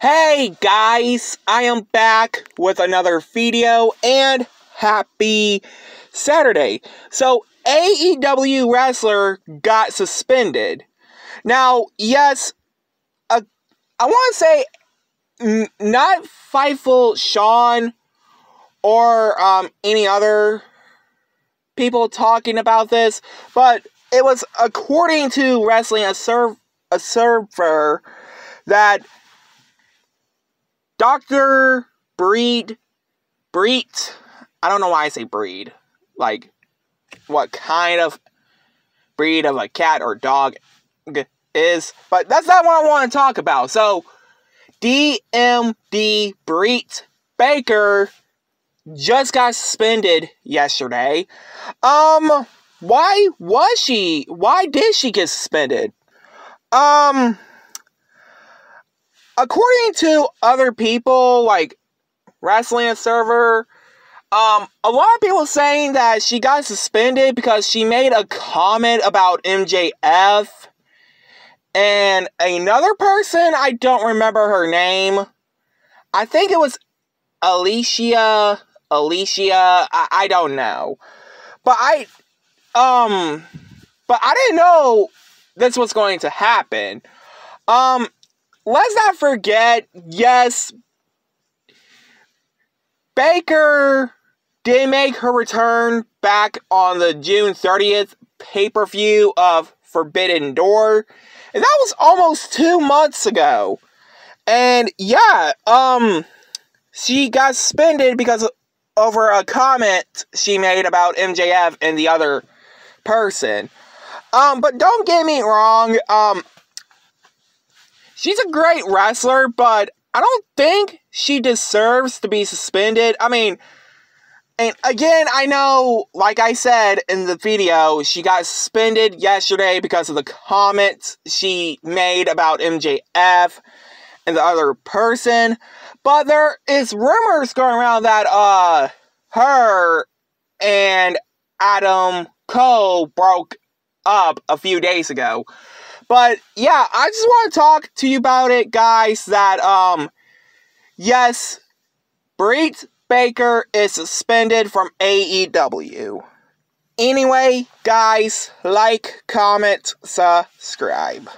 Hey guys, I am back with another video and happy Saturday. So, AEW wrestler got suspended. Now, yes, uh, I want to say not Fightful Sean or um, any other people talking about this, but it was according to Wrestling Observer a server that Dr. Breed, Breed, I don't know why I say breed, like what kind of breed of a cat or dog is, but that's not what I want to talk about. So, DMD Breed Baker just got suspended yesterday. Um, why was she? Why did she get suspended? Um, according to other people, like Wrestling Observer, um, a lot of people saying that she got suspended because she made a comment about MJF. And another person, I don't remember her name. I think it was Alicia. Alicia. I, I don't know. But I, um, but I didn't know this was going to happen. Um, let's not forget, yes, Baker did make her return back on the June 30th pay-per-view of Forbidden Door. And that was almost two months ago. And yeah, um, she got suspended because over a comment she made about MJF and the other person. Um, but don't get me wrong, um, she's a great wrestler, but I don't think she deserves to be suspended. I mean, and again, I know, like I said in the video, she got suspended yesterday because of the comments she made about MJF and the other person. But there is rumors going around that, uh, her and Adam Cole broke up a few days ago. But yeah, I just want to talk to you about it, guys. That um, yes, Britt Baker is suspended from AEW. Anyway, guys, like, comment, subscribe.